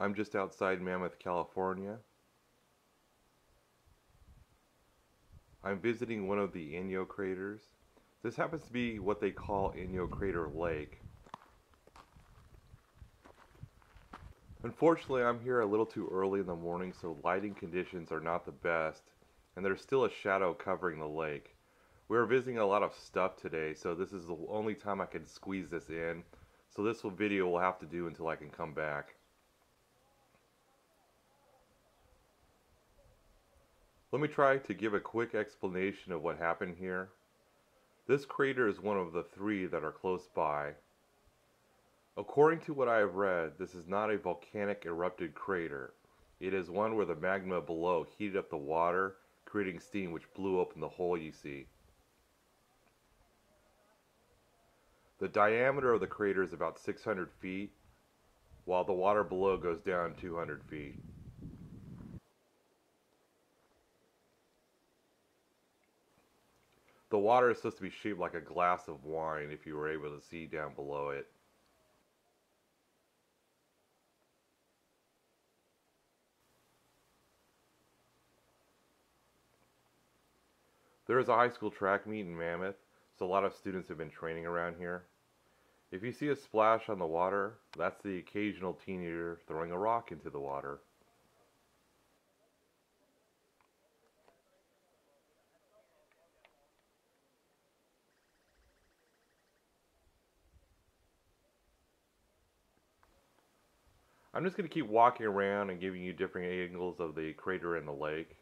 I'm just outside Mammoth, California. I'm visiting one of the Inyo craters. This happens to be what they call Inyo Crater Lake. Unfortunately, I'm here a little too early in the morning, so lighting conditions are not the best, and there's still a shadow covering the lake. We're visiting a lot of stuff today, so this is the only time I can squeeze this in. So this video will have to do until I can come back. Let me try to give a quick explanation of what happened here. This crater is one of the three that are close by. According to what I have read, this is not a volcanic erupted crater. It is one where the magma below heated up the water, creating steam which blew open the hole you see. The diameter of the crater is about 600 feet, while the water below goes down 200 feet. The water is supposed to be shaped like a glass of wine if you were able to see down below it. There is a high school track meet in Mammoth, so a lot of students have been training around here. If you see a splash on the water, that's the occasional teenager throwing a rock into the water. I'm just going to keep walking around and giving you different angles of the crater and the lake.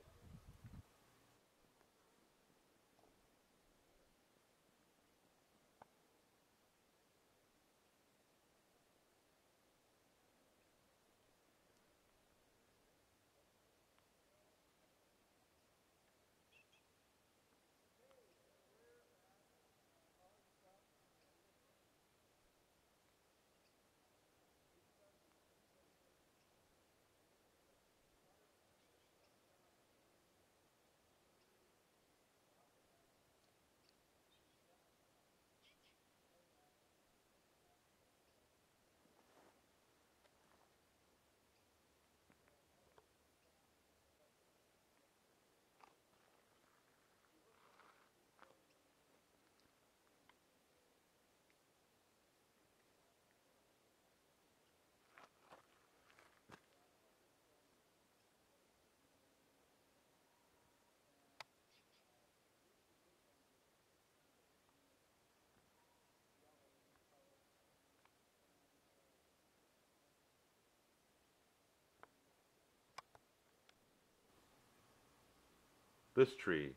This tree.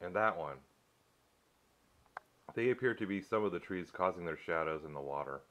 And that one. They appear to be some of the trees causing their shadows in the water.